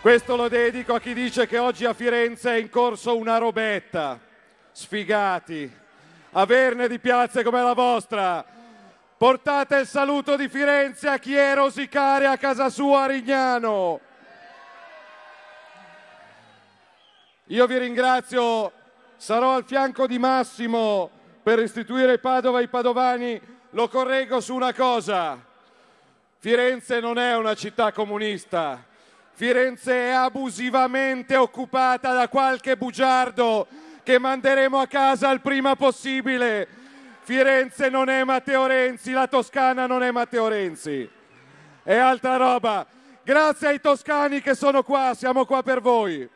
Questo lo dedico a chi dice che oggi a Firenze è in corso una robetta. Sfigati. Averne di piazze come la vostra. Portate il saluto di Firenze a chi è rosicare a casa sua a Rignano. Io vi ringrazio, sarò al fianco di Massimo per restituire Padova ai padovani. Lo correggo su una cosa. Firenze non è una città comunista. Firenze è abusivamente occupata da qualche bugiardo che manderemo a casa il prima possibile. Firenze non è Matteo Renzi, la Toscana non è Matteo Renzi. È altra roba. Grazie ai toscani che sono qua, siamo qua per voi.